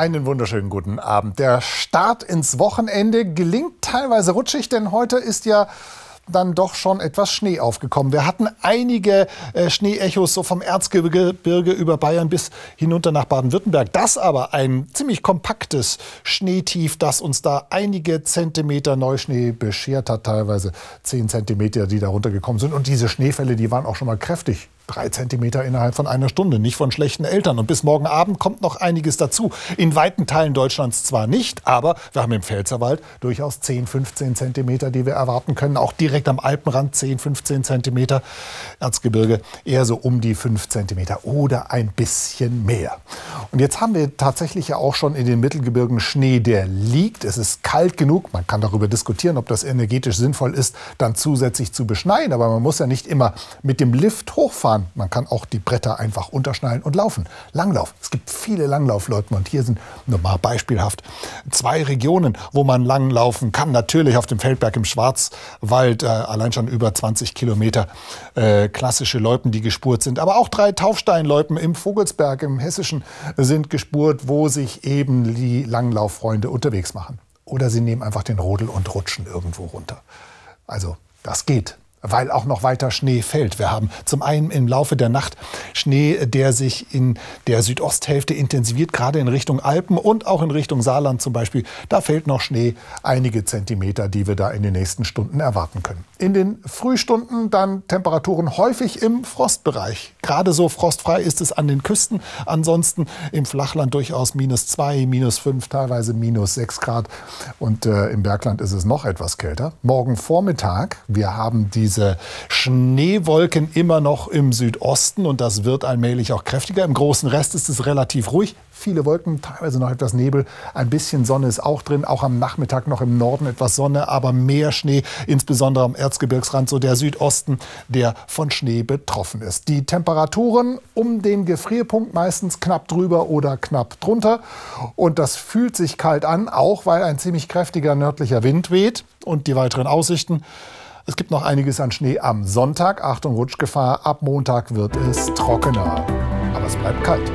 Einen wunderschönen guten Abend. Der Start ins Wochenende gelingt teilweise rutschig, denn heute ist ja dann doch schon etwas Schnee aufgekommen. Wir hatten einige äh, Schneeechos so vom Erzgebirge über Bayern bis hinunter nach Baden-Württemberg. Das aber ein ziemlich kompaktes Schneetief, das uns da einige Zentimeter Neuschnee beschert hat, teilweise zehn Zentimeter, die da runtergekommen sind. Und diese Schneefälle, die waren auch schon mal kräftig drei Zentimeter innerhalb von einer Stunde, nicht von schlechten Eltern. Und bis morgen Abend kommt noch einiges dazu. In weiten Teilen Deutschlands zwar nicht, aber wir haben im Pfälzerwald durchaus 10, 15 Zentimeter, die wir erwarten können. Auch direkt am Alpenrand 10, 15 Zentimeter. Erzgebirge eher so um die 5 Zentimeter oder ein bisschen mehr. Und jetzt haben wir tatsächlich ja auch schon in den Mittelgebirgen Schnee, der liegt. Es ist kalt genug. Man kann darüber diskutieren, ob das energetisch sinnvoll ist, dann zusätzlich zu beschneien. Aber man muss ja nicht immer mit dem Lift hochfahren fahren. Man kann auch die Bretter einfach unterschnallen und laufen. Langlauf. Es gibt viele Langlaufleute und hier sind nur mal beispielhaft zwei Regionen, wo man langlaufen kann. Natürlich auf dem Feldberg im Schwarzwald, äh, allein schon über 20 Kilometer äh, klassische Loipen, die gespurt sind. Aber auch drei Taufsteinloipen im Vogelsberg im Hessischen sind gespurt, wo sich eben die Langlauffreunde unterwegs machen. Oder sie nehmen einfach den Rodel und rutschen irgendwo runter. Also das geht weil auch noch weiter Schnee fällt. Wir haben zum einen im Laufe der Nacht Schnee, der sich in der Südosthälfte intensiviert, gerade in Richtung Alpen und auch in Richtung Saarland zum Beispiel. Da fällt noch Schnee, einige Zentimeter, die wir da in den nächsten Stunden erwarten können. In den Frühstunden dann Temperaturen häufig im Frostbereich. Gerade so frostfrei ist es an den Küsten. Ansonsten im Flachland durchaus minus zwei, minus fünf, teilweise minus sechs Grad. Und äh, im Bergland ist es noch etwas kälter. Morgen Vormittag, wir haben die diese Schneewolken immer noch im Südosten und das wird allmählich auch kräftiger. Im großen Rest ist es relativ ruhig. Viele Wolken, teilweise noch etwas Nebel. Ein bisschen Sonne ist auch drin. Auch am Nachmittag noch im Norden etwas Sonne, aber mehr Schnee, insbesondere am Erzgebirgsrand, so der Südosten, der von Schnee betroffen ist. Die Temperaturen um den Gefrierpunkt meistens knapp drüber oder knapp drunter. Und das fühlt sich kalt an, auch weil ein ziemlich kräftiger nördlicher Wind weht. Und die weiteren Aussichten. Es gibt noch einiges an Schnee am Sonntag. Achtung, Rutschgefahr. Ab Montag wird es trockener. Aber es bleibt kalt.